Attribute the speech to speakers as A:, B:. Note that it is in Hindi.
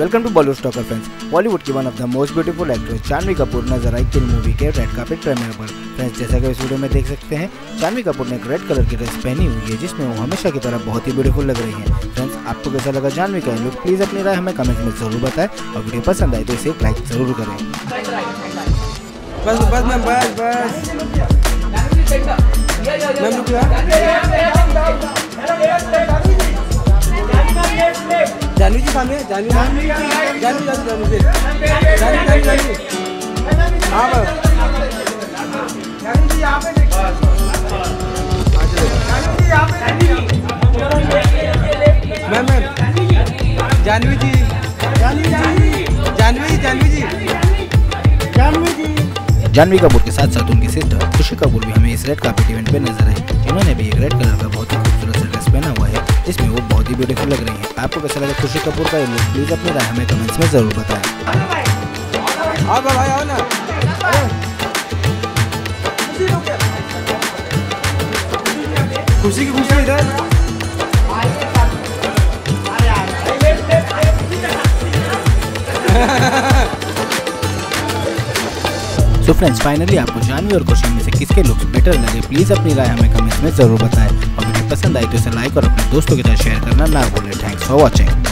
A: Welcome to Bollywood stalker friends Bollywood की one of the most beautiful actress Janhvi Kapoor नज़र आई किल मूवी के रेड कार्पेट प्रीमियर पर। फ्रेंड्स जैसा कि इस वीडियो में देख सकते हैं जानवी कपूर ने एक रेड कलर की ड्रेस पहनी हुई है, जिसमें वो हमेशा की तरह बहुत ही ब्यूटीफुल लग रही है। फ्रेंड्स आपको कैसा लगा जानवी का लुक प्लीज़ अपनी राय हमें कमेंट में ज़रूर बताएँ और वीडियो पसंद आए तो इसे लाइक ज़रूर करें।
B: बस बस, मैम, बस बस। मैम, रुकिए जानवी जी सामने जानवी जानवी जानवी जानवी जानवी जानवी जानवी हाँ मैम मैम। जानवी जी। जानवी जी। जानवी जानवी जी। जानवी जी।
A: जानवी कपूर के साथ साथ उनकी सिस्टर खुशी कपूर भी हमें इस रेड कार्पेट इवेंट पे नज़र आई इन्होंने भी एक रेड कलर का बहुत ही खूबसूरत सा जिसमें वो बहुत ही ब्यूटीफुल लग रही है। आपको कैसा लगा खुशी कपूर का ये लुक प्लीज़ अपनी राय हमें कमेंट्स में ज़रूर बताएँ।
B: आओ भाई आओ ना खुशी की खुशी इधर
A: सो फ्रेंड्स फाइनली आपको जानवी और खुशी में से किसके लुक्स बेटर लगे? प्लीज़ अपनी राय हमें कमेंट्स में ज़रूर बताएँ। पसंद आई तो इसे लाइक और अपने दोस्तों के साथ शेयर करना ना भूलें। Thanks for watching